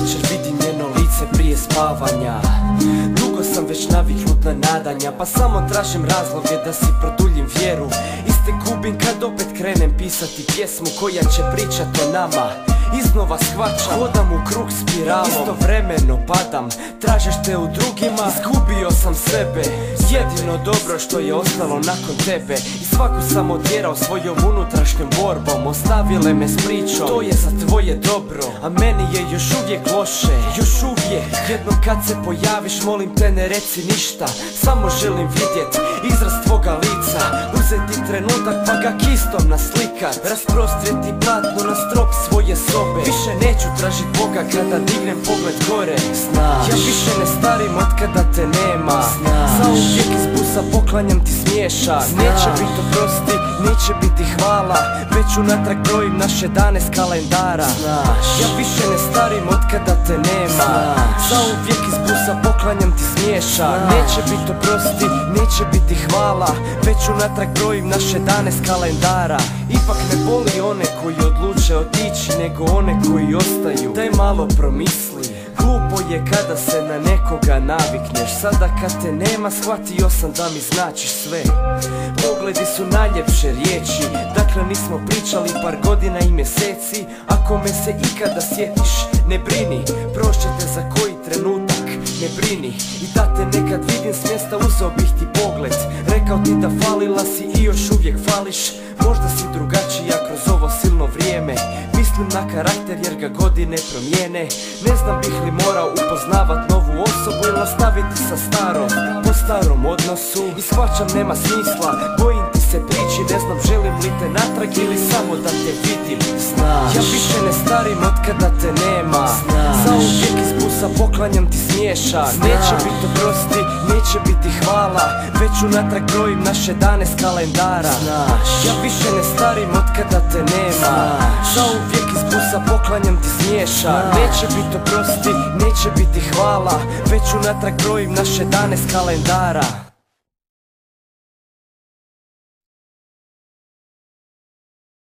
Večer vidim njeno lice prije spavanja. Dugo sam već naviknut na nadanja Pa samo tražim razloge da si produljim vjeru. Iste gubim kad opet krenem pisati pjesmu Koja će pričat o nama. Iznova shvaćam, hodam u krug spiralom Istovremeno padam, tražeš te u drugima. Izgubio sam sebe, jedino dobro što je ostalo nakon tebe. I svaku sam odjerao svojom unutrašnjom borbom. Ostavile me s pričom, to je za tvoje dobro. A meni je još uvijek loše, još uvijek. Jednom kad se pojaviš, molim te ne reci ništa. Samo želim vidjet izraz tvoga lica trenutak pa ga kistom naslikat Rasprostrijeti platno na strop svoje sobe. Više neću tražit Boga kada dignem pogled gore. Znaš. Ja više ne starim od kada te nema. Znaš. Zauvijek iz busa poklanjam ti smiješak. Neće bit oprosti, neće biti hvala Već unatrag brojim naše dane s kalendara. Znaš. Ja više ne starim od kada te nema. Zauvijek iz busa poklanjam ti smiješak Neće bit oprosti, neće biti hvala Već unatrag brojim naše dane s kalendara. Ipak ne boli one koji odluče otići Nego one koji ostaju. Daj malo promisli Glupo je kada se na nekoga navikneš. Sada kad te nema shvatio sam da mi značiš sve. Pogledi su najljepše riječi. Dakle nismo pričali par godina i mjeseci. Ako me se ikada sjetiš ne brini. Prošćete za koji trenutak ne brini. I da te nekad vidim s mjesta uzeo bih ti pogled. Rekao ti da falila si i još uvijek fališ. Možda si drugačija kroz ovo silno vrijeme Mislim na karakter jer ga godine promijene. Ne znam bih li morao upoznavat novu osobu Ili nastaviti sa starom, po starom odnosu. I shvaćam nema smisla, bojim ti se priči Ne znam želim li te natrag ili samo da te vidim. Znaš. Ja više ne starim od kada te nema. Znaš. Zauvijek iz busa poklanjam ti smiješak. Neće biti oprosti, neće biti hvala. Već unatrag brojim naše dane s kalendara. Znaš. Ja više ne starim od kada te nema. Zauvijek iz busa poklanjam ti smiješak Neće biti oprosti, neće biti hvala Već unatrag brojim naše dane s kalendara